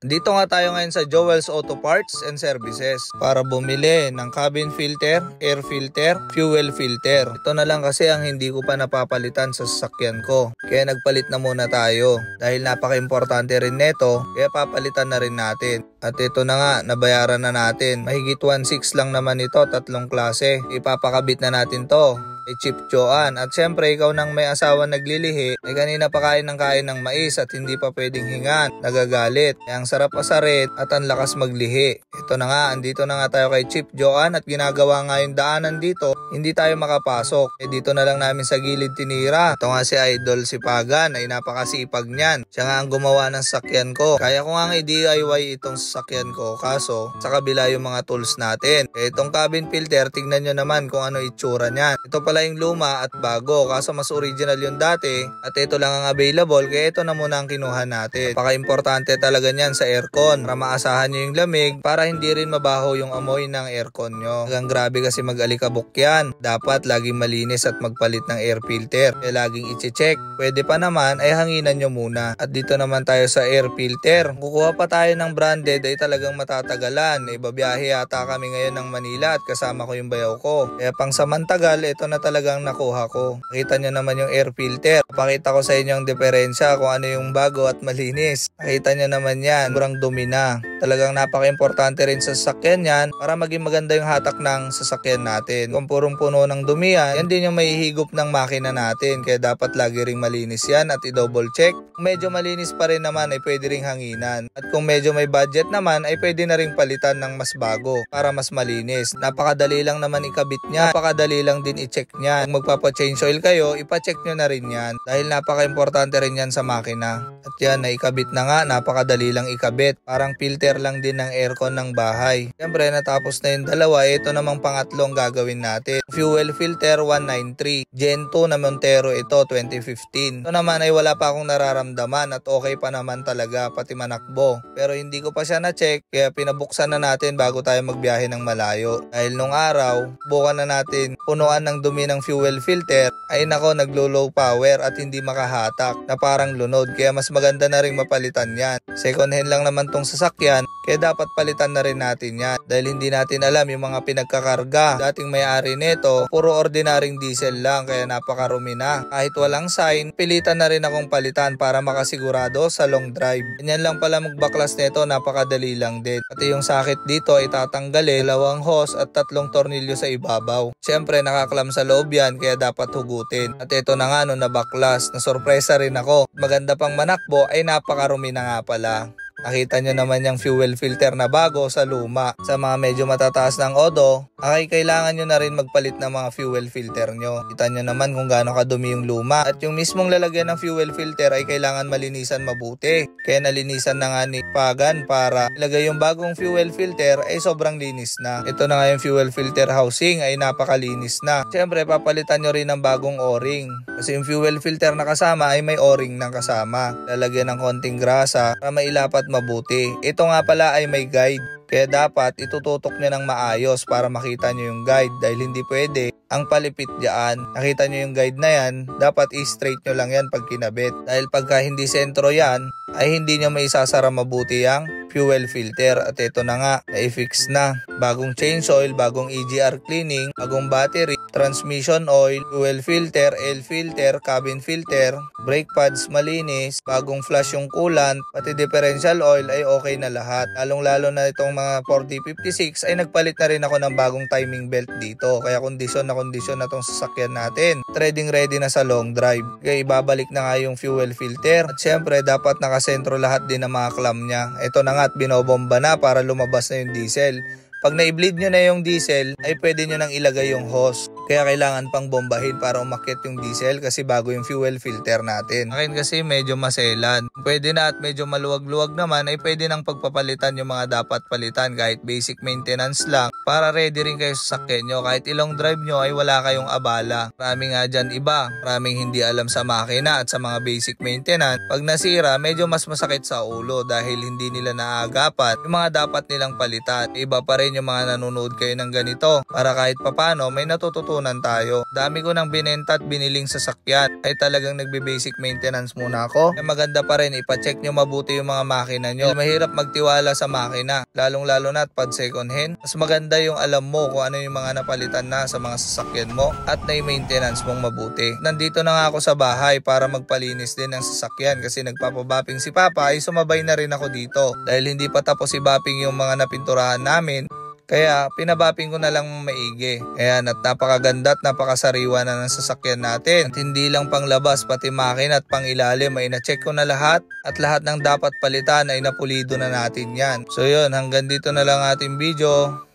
Dito nga tayo ngayon sa Joel's Auto Parts and Services para bumili ng cabin filter, air filter, fuel filter. Ito na lang kasi ang hindi ko pa napapalitan sa sasakyan ko. Kaya nagpalit na muna tayo. Dahil napaka-importante rin neto, kaya papalitan na rin natin. At ito na nga, nabayaran na natin. Mahigit 1.6 lang naman ito, tatlong klase. Ipapakabit na natin to kay Chip Joan. At syempre, ikaw nang may asawa naglilihi, ay kanina pa kain ng kain ng mais at hindi pa pwedeng hingan, nagagalit. Kaya ang sarap asarit at ang lakas maglihi. Ito na nga, andito na nga tayo kay Chip Joan at ginagawa nga yung daanan dito, hindi tayo makapasok. Eh dito na lang namin sa gilid tinira. Ito nga si Idol si Pagan ay napakasipag niyan. Siya nga ang gumawa ng sakyan ko. Kaya ko nga i-DIY itong sasakyan ko kaso sa kabila yung mga tools natin. Eh, itong cabin filter, tignan nyo naman kung ano itsura niyan. Ito pala yung luma at bago kaso mas original yung dati at ito lang ang available kaya ito na muna ang kinuha natin. Napaka-importante talaga niyan sa aircon para maasahan nyo yung lamig para hindi rin mabaho yung amoy ng aircon nyo. Hanggang grabe kasi mag-alikabok yan. Dapat laging malinis at magpalit ng air filter. Kaya laging i-check. Pwede pa naman ay hanginan nyo muna. At dito naman tayo sa air filter. Kukuha pa tayo ng branded ay talagang matatagalan. Ibabiyahe yata kami ngayon ng Manila at kasama ko yung bayaw ko. Kaya pang samantagal, ito na talagang nakuha ko. Nakita nyo naman yung air filter. Pakita ko sa inyo ang diferensya kung ano yung bago at malinis. Nakita nyo naman yan. Sobrang dumi na. Talagang napaka-importante rin sa sasakyan yan para maging maganda yung hatak ng sasakyan natin. Kung purong puno ng dumi yan, yan din yung mahihigop ng makina natin. Kaya dapat lagi ring malinis yan at i-double check. Kung medyo malinis pa rin naman ay pwede ring hanginan. At kung medyo may budget naman ay pwede na ring palitan ng mas bago para mas malinis. Napakadali lang naman ikabit niya. Napakadali lang din i-check niya. Kung magpapa-change oil kayo, ipa-check nyo na rin yan. Dahil napaka-importante rin yan sa makina. At yan, naikabit na nga, napakadali lang ikabit. Parang filter lang din ng aircon ng bahay. Siyempre, natapos na yung dalawa, ito namang pangatlong gagawin natin. Fuel filter 193. Gen 2 na Montero ito, 2015. Ito naman ay wala pa akong nararamdaman at okay pa naman talaga, pati manakbo. Pero hindi ko pa siya na-check, kaya pinabuksan na natin bago tayo magbiyahe ng malayo. Dahil nung araw, bukan na natin punuan ng dumi ng fuel filter, ay nako naglo-low power at hindi makahatak na parang lunod. Kaya mas maganda na rin mapalitan yan. Second hand lang naman tong sasakyan, kaya dapat palitan na rin natin yan. Dahil hindi natin alam yung mga pinagkakarga. Dating may-ari nito, puro ordinaryong diesel lang kaya napakarumi na. Kahit walang sign, pilitan na rin akong palitan para makasigurado sa long drive. Ganyan lang pala magbaklas nito, napakadali lang din. Pati yung sakit dito ay tatanggalin, dalawang hose at tatlong tornilyo sa ibabaw. Siyempre nakaklam sa loob yan kaya dapat hugutin. At ito na nga no nabaklas, na sorpresa rin ako. Maganda pang manakbo ay napakarumi na nga pala. Nakita nyo naman yung fuel filter na bago sa luma. Sa mga medyo matataas ng odo, ay kailangan nyo na rin magpalit ng mga fuel filter nyo. Kita nyo naman kung gaano kadumi yung luma. At yung mismong lalagyan ng fuel filter ay kailangan malinisan mabuti. Kaya nalinisan na nga ni Pagan para ilagay yung bagong fuel filter ay sobrang linis na. Ito na nga yung fuel filter housing ay napakalinis na. Siyempre papalitan nyo rin ng bagong o-ring. Kasi yung fuel filter na kasama ay may o-ring na kasama. Lalagyan ng konting grasa para mailapat mabuti. Ito nga pala ay may guide. Kaya dapat itututok niya ng maayos para makita niyo yung guide dahil hindi pwede ang palipit diyan. Nakita niyo yung guide na yan, dapat i-straight nyo lang yan pag kinabit. Dahil pagka hindi sentro yan, ay hindi nyo maisasara mabuti ang fuel filter. At ito na nga, na-fix na. Bagong change oil, bagong EGR cleaning, bagong battery, transmission oil, fuel filter, L filter, cabin filter, brake pads malinis, bagong flush yung coolant, pati differential oil ay okay na lahat. Lalong lalo na itong mga 4056 ay nagpalit na rin ako ng bagong timing belt dito. Kaya kondisyon na kondisyon na itong sasakyan natin. Trading ready na sa long drive. Kaya ibabalik na nga yung fuel filter. At syempre dapat nakasentro lahat din ng mga clam niya. Ito na nga at binobomba na para lumabas na yung diesel. Pag na-bleed nyo na yung diesel, ay pwede nyo nang ilagay yung hose. Kaya kailangan pang bombahin para umakyat yung diesel kasi bago yung fuel filter natin. Akin kasi medyo maselan. Pwede na at medyo maluwag-luwag naman ay pwede nang pagpapalitan yung mga dapat palitan kahit basic maintenance lang para ready rin kayo sa sakyan nyo. Kahit ilong drive nyo ay wala kayong abala. Maraming nga dyan iba. Maraming hindi alam sa makina at sa mga basic maintenance. Pag nasira, medyo mas masakit sa ulo dahil hindi nila naagapan yung mga dapat nilang palitan. Iba pa rin yung mga nanonood kayo ng ganito para kahit papano may natututunan matutunan tayo. Dami ko nang binenta at biniling sasakyan ay talagang nagbe-basic maintenance muna ako. Kaya maganda pa rin ipacheck nyo mabuti yung mga makina nyo. Mahirap magtiwala sa makina, lalong lalo na at pag second hand. Mas maganda yung alam mo kung ano yung mga napalitan na sa mga sasakyan mo at na-maintenance mong mabuti. Nandito na nga ako sa bahay para magpalinis din ng sasakyan kasi nagpapabapping si Papa ay sumabay na rin ako dito. Dahil hindi pa tapos si Bapping yung mga napinturahan namin, kaya pinabaping ko na lang maigi. Ayan at napakaganda at napakasariwa na ng sasakyan natin. At hindi lang panglabas pati makina at pangilalim ay na-check ko na lahat. At lahat ng dapat palitan ay napulido na natin yan. So yun hanggang dito na lang ating video.